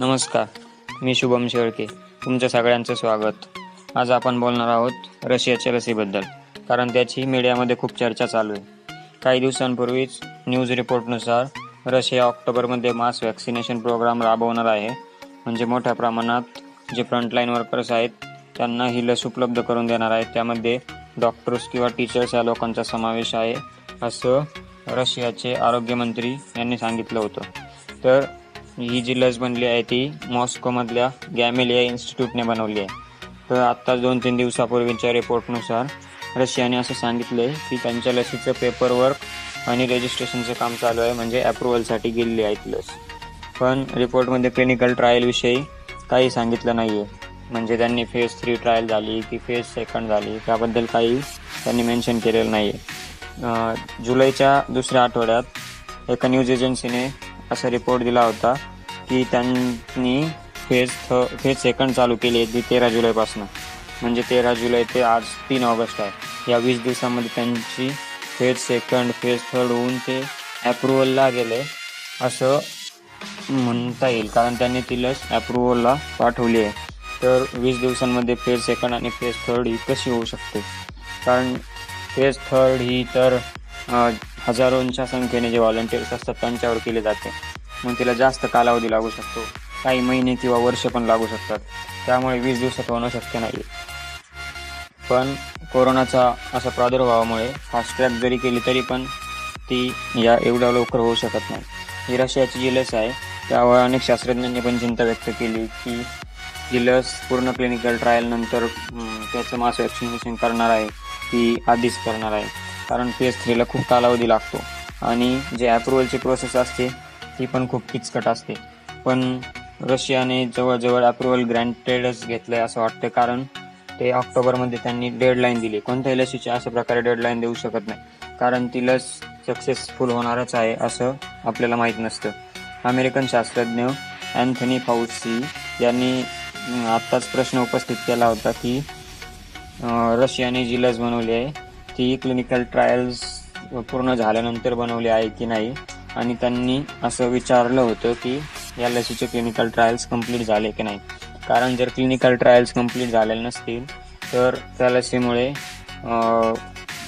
नमस्कार मी शुभम शेळके तुमच्या सगळ्यांचं स्वागत. आज आपण बोलणार आहोत रशियाच्या लसीबद्दल कारण त्याची मीडियामध्ये खूप चर्चा चालू आहे. काही दिवसांपूर्वीच न्यूज रिपोर्टनुसार रशिया ऑक्टोबरमध्ये मास वॅक्सिनेशन प्रोग्राम राबवणार आहे. म्हणजे मोठ्या प्रमाणात जे फ्रंटलाईन वर्कर्स आहेत त्यांना ही लस उपलब्ध करून देणार आहेत. त्यामध्ये डॉक्टर्स किंवा टीचर्स या लोकांचा समावेश आहे असं रशियाचे आरोग्यमंत्री यांनी सांगितलं होतं. तर ही जी लस बनली आहे ती मॉस्कोमधल्या गॅमेलिया इन्स्टिट्यूटने बनवली आहे. तर आत्ता दोन तीन दिवसापूर्वीच्या रिपोर्टनुसार रशियाने असं सांगितलं आहे की त्यांच्या लसीचं पेपरवर्क आणि रजिस्ट्रेशनचं काम चालू आहे म्हणजे अप्रुव्हलसाठी गेलेली आहे ती लस. पण रिपोर्टमध्ये क्लिनिकल ट्रायलविषयी काही सांगितलं नाही आहे म्हणजे त्यांनी फेज थ्री ट्रायल झाली की फेज सेकंड झाली त्याबद्दल काही त्यांनी मेन्शन केलेलं नाही आहे जुलैच्या दुसऱ्या आठवड्यात एका न्यूज एजन्सीने असा रिपोर्ट दिला होता की त्यांनी फेज थ फेज सेकंड चालू केली आहे ती तेरा जुलैपासून म्हणजे तेरा जुलै ते आज तीन ऑगस्ट आहे. या वीस दिवसामध्ये त्यांची फेज सेकंड फेज थर्ड होऊन ते ॲप्रुव्हलला गेले असं म्हणता येईल. कारण त्यांनी ती लस ॲप्रुव्हलला पाठवली आहे. तर वीस दिवसांमध्ये फेज सेकंड आणि फेज थर्ड ही कशी होऊ शकते? कारण फेज थर्ड ही तर हजारोंच्या संख्येने जे व्हॉलंटियर्स असतात त्यांच्यावर केले जाते. मग तिला जास्त कालावधी लागू शकतो. काही महिने किंवा वर्ष पण लागू शकतात. त्यामुळे वीस दिवसात होणं शक्य नाही पण कोरोनाचा असा प्रादुर्भावामुळे फास्ट ट्रॅक जरी केली तरी पण ती या एवढ्या लवकर होऊ शकत नाही. ही रशियाची जी लस आहे त्यावर अनेक शास्त्रज्ञांनी पण चिंता व्यक्त केली की ही लस पूर्ण क्लिनिकल ट्रायल नंतर त्याचं मास वॅक्सिनेशन करणार आहे ती आधीच करणार आहे. कारण पी एस थ्रीला खूप कालावधी लागतो. आणि जे अप्रुव्हलची प्रोसेस असते ती पण खूप किचकट असते. पण रशियाने जवळजवळ अप्रुव्हल ग्रँटेडच घेतलं आहे असं वाटतं कारण ते ऑक्टोबरमध्ये त्यांनी डेडलाईन दिली. कोणत्याही लसीची अशा प्रकारे डेडलाईन देऊ शकत नाही. कारण ती लस सक्सेसफुल होणारच आहे असं आपल्याला माहीत नसतं. अमेरिकन शास्त्रज्ञ अँथनी फाऊसी यांनी आत्ताच प्रश्न उपस्थित केला होता की रशियाने जी लस बनवली आहे ती क्लिनिकल ट्रायल्स पूर्ण झाल्यानंतर बनवली आहे की नाही? आणि त्यांनी असं विचारलं होतं की या लसीचे क्लिनिकल ट्रायल्स कंप्लीट झाले की नाही? कारण जर क्लिनिकल ट्रायल्स कंप्लीट झालेले नसतील तर त्या लसीमुळे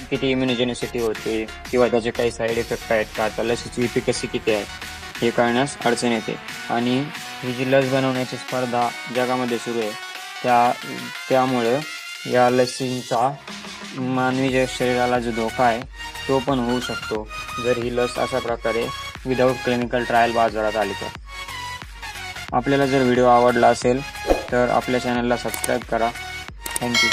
किती इम्युनिजेनिसिटी होते किंवा त्याचे काही साईड इफेक्ट आहेत का? त्या लसीची इफिकसी किती आहे? हे कळण्यास अडचण येते. आणि ही जी लस बनवण्याची स्पर्धा जगामध्ये सुरू आहे त्या त्यामुळे या लसींचा मानवी जे शरीराला जो धोका आहे तो पण होऊ शकतो. जर ही लस अशा प्रकारे विदाऊट क्लिनिकल ट्रायल बाजारात आली तर. आपल्याला जर व्हिडिओ आवडला असेल तर आपल्या चॅनलला सबस्क्राईब करा. थँक्यू